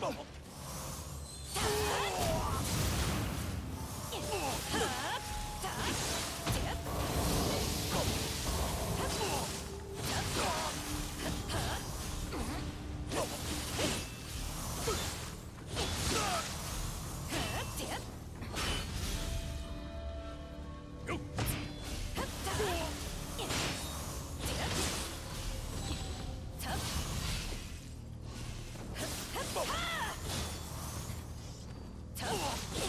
Boom! Oh!